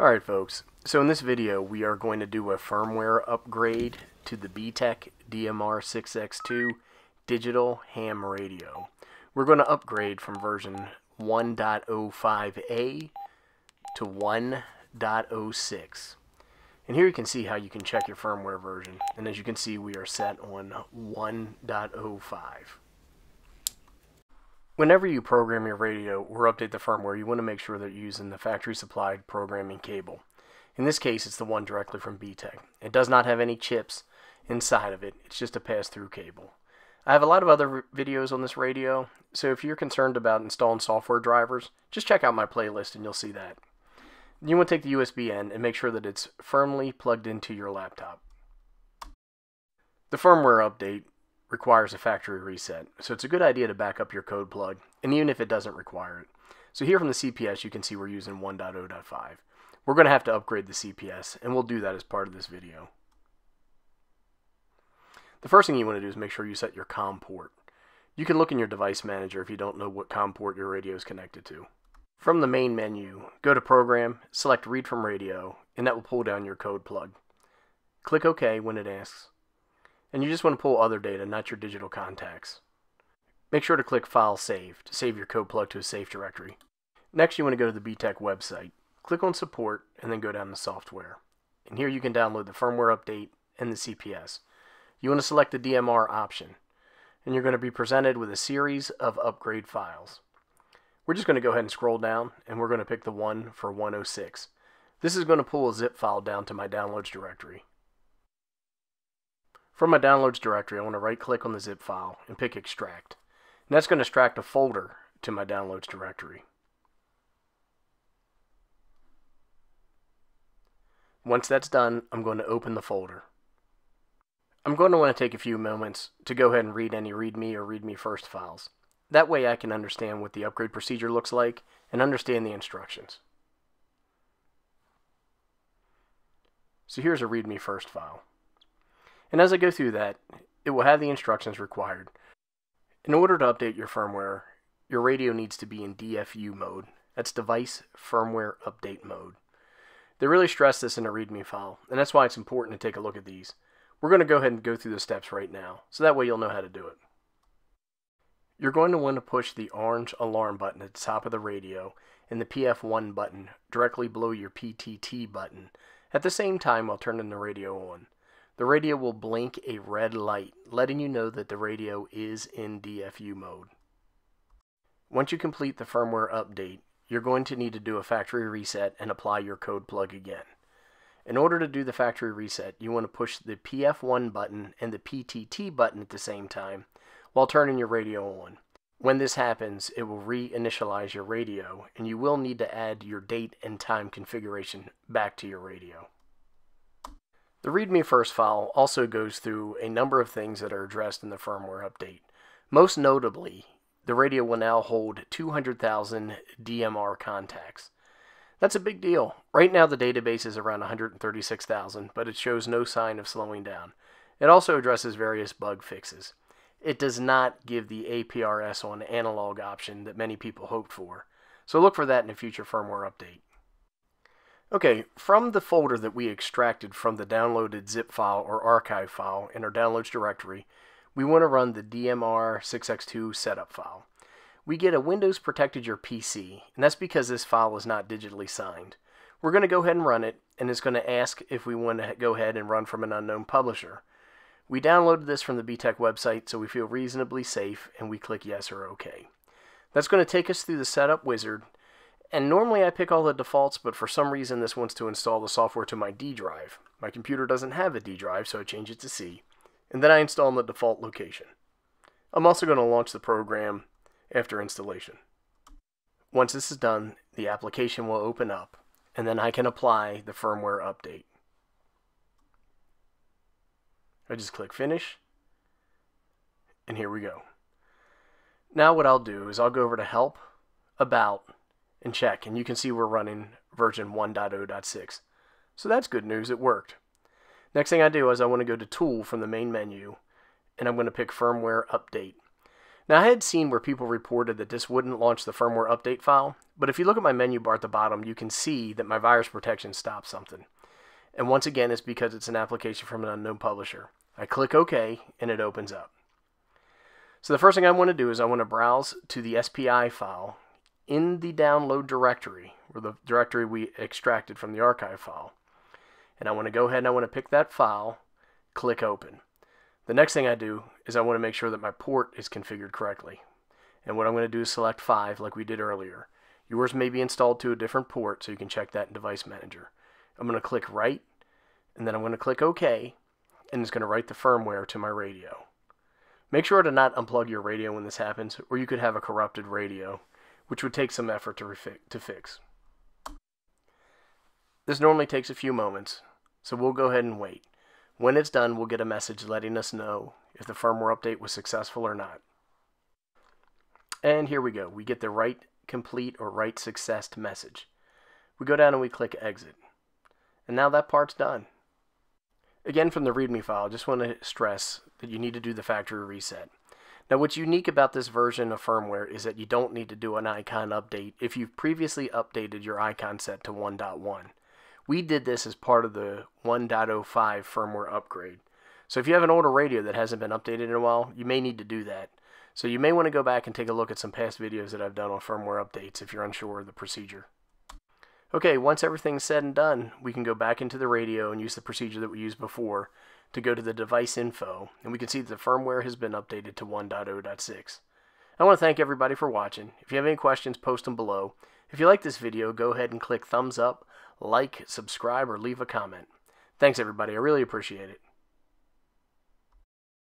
Alright folks, so in this video we are going to do a firmware upgrade to the BTECH DMR6X2 digital ham radio. We're going to upgrade from version 1.05a to 1.06. And here you can see how you can check your firmware version. And as you can see we are set on 1.05. Whenever you program your radio or update the firmware, you want to make sure that you're using the factory supplied programming cable. In this case, it's the one directly from BTECH. It does not have any chips inside of it. It's just a pass-through cable. I have a lot of other videos on this radio, so if you're concerned about installing software drivers, just check out my playlist and you'll see that. You want to take the USB end and make sure that it's firmly plugged into your laptop. The firmware update requires a factory reset. So it's a good idea to back up your code plug, and even if it doesn't require it. So here from the CPS, you can see we're using 1.0.5. We're going to have to upgrade the CPS, and we'll do that as part of this video. The first thing you want to do is make sure you set your COM port. You can look in your device manager if you don't know what COM port your radio is connected to. From the main menu, go to Program, select Read from Radio, and that will pull down your code plug. Click OK when it asks and you just want to pull other data, not your digital contacts. Make sure to click File Save to save your code plug to a safe directory. Next, you want to go to the BTECH website. Click on Support and then go down to Software. And here you can download the firmware update and the CPS. You want to select the DMR option, and you're going to be presented with a series of upgrade files. We're just going to go ahead and scroll down, and we're going to pick the one for 106. This is going to pull a zip file down to my downloads directory. From my downloads directory, I want to right click on the zip file and pick extract. And that's going to extract a folder to my downloads directory. Once that's done, I'm going to open the folder. I'm going to want to take a few moments to go ahead and read any README or README first files. That way I can understand what the upgrade procedure looks like and understand the instructions. So here's a README first file. And as I go through that, it will have the instructions required. In order to update your firmware, your radio needs to be in DFU mode. That's Device Firmware Update Mode. They really stress this in a README file, and that's why it's important to take a look at these. We're going to go ahead and go through the steps right now, so that way you'll know how to do it. You're going to want to push the orange alarm button at the top of the radio and the PF1 button directly below your PTT button at the same time while turning the radio on. The radio will blink a red light, letting you know that the radio is in DFU mode. Once you complete the firmware update, you're going to need to do a factory reset and apply your code plug again. In order to do the factory reset, you want to push the PF1 button and the PTT button at the same time while turning your radio on. When this happens, it will reinitialize your radio, and you will need to add your date and time configuration back to your radio. The README first file also goes through a number of things that are addressed in the firmware update. Most notably, the radio will now hold 200,000 DMR contacts. That's a big deal. Right now the database is around 136,000, but it shows no sign of slowing down. It also addresses various bug fixes. It does not give the APRS on analog option that many people hoped for, so look for that in a future firmware update. Okay, from the folder that we extracted from the downloaded zip file or archive file in our downloads directory, we want to run the DMR6X2 setup file. We get a Windows protected your PC, and that's because this file is not digitally signed. We're going to go ahead and run it, and it's going to ask if we want to go ahead and run from an unknown publisher. We downloaded this from the BTECH website, so we feel reasonably safe, and we click yes or OK. That's going to take us through the setup wizard, and normally I pick all the defaults, but for some reason this wants to install the software to my D drive. My computer doesn't have a D drive, so I change it to C. And then I install in the default location. I'm also going to launch the program after installation. Once this is done, the application will open up, and then I can apply the firmware update. I just click Finish, and here we go. Now what I'll do is I'll go over to Help, About, and check, and you can see we're running version 1.0.6. So that's good news, it worked. Next thing I do is I want to go to Tool from the main menu, and I'm going to pick Firmware Update. Now I had seen where people reported that this wouldn't launch the firmware update file, but if you look at my menu bar at the bottom, you can see that my virus protection stopped something. And once again, it's because it's an application from an unknown publisher. I click OK, and it opens up. So the first thing I want to do is I want to browse to the SPI file in the download directory, or the directory we extracted from the archive file. And I want to go ahead and I want to pick that file, click open. The next thing I do is I want to make sure that my port is configured correctly. And what I'm going to do is select 5 like we did earlier. Yours may be installed to a different port so you can check that in Device Manager. I'm going to click Write, and then I'm going to click OK, and it's going to write the firmware to my radio. Make sure to not unplug your radio when this happens, or you could have a corrupted radio, which would take some effort to, to fix. This normally takes a few moments, so we'll go ahead and wait. When it's done, we'll get a message letting us know if the firmware update was successful or not. And here we go. We get the write complete or write success message. We go down and we click exit. And now that part's done. Again, from the README file, I just want to stress that you need to do the factory reset. Now, what's unique about this version of firmware is that you don't need to do an icon update if you've previously updated your icon set to 1.1. We did this as part of the 1.05 firmware upgrade. So if you have an older radio that hasn't been updated in a while, you may need to do that. So you may want to go back and take a look at some past videos that I've done on firmware updates if you're unsure of the procedure. Okay, once everything's said and done, we can go back into the radio and use the procedure that we used before to go to the device info, and we can see that the firmware has been updated to 1.0.6. I want to thank everybody for watching. If you have any questions, post them below. If you like this video, go ahead and click thumbs up, like, subscribe, or leave a comment. Thanks, everybody. I really appreciate it.